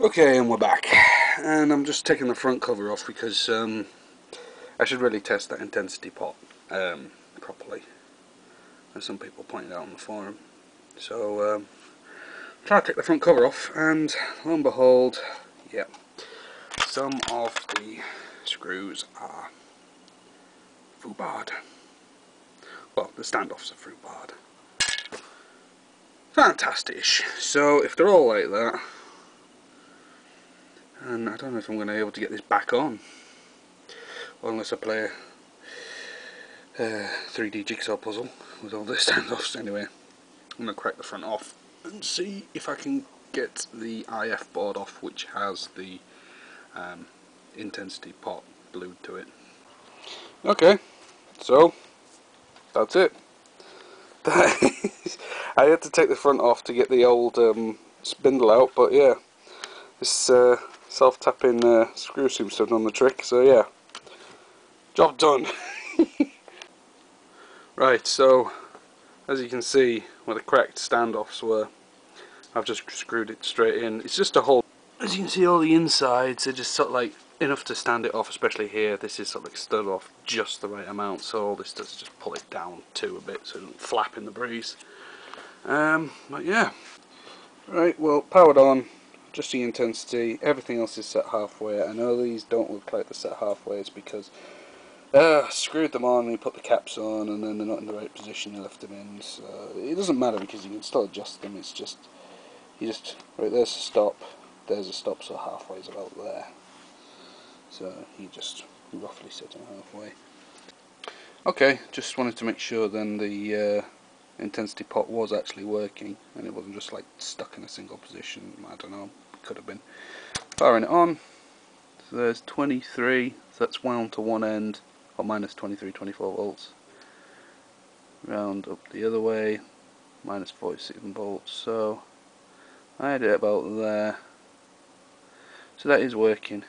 Okay, and we're back. And I'm just taking the front cover off because um, I should really test that intensity pot um, properly. As some people pointed out on the forum. So, um, try to take the front cover off, and lo and behold, yeah, some of the screws are Fubard. Well, the standoffs are Fubard. Fantastic. So, if they're all like that, and I don't know if I'm going to be able to get this back on. Unless I play a 3D jigsaw puzzle with all the standoffs anyway. I'm going to crack the front off and see if I can get the IF board off which has the um, intensity pot glued to it. Okay. So that's it. I had to take the front off to get the old um, spindle out but yeah. This uh, self-tapping uh, screw seems to have done the trick, so yeah. Job done. right, so as you can see where the cracked standoffs were, I've just screwed it straight in. It's just a hole. As you can see all the insides are just sort of like enough to stand it off, especially here. This is sort of like stood off just the right amount, so all this does is just pull it down too a bit so it doesn't flap in the breeze. Um, but yeah. Right, well, powered on, just the intensity, everything else is set halfway. I know these don't look like they're set halfway, it's because uh, screwed them on and put the caps on and then they're not in the right position, you left them in. So it doesn't matter because you can still adjust them, it's just, you just, right there's a stop, there's a stop, so halfway is about there. So you just roughly set them halfway. Okay, just wanted to make sure then the uh, intensity pot was actually working and it wasn't just like stuck in a single position. I don't know. Could have been. Powering it on. So there's 23 so that's wound to one end. Or minus 23 24 volts. Round up the other way. Minus 47 volts. So I had it about there. So that is working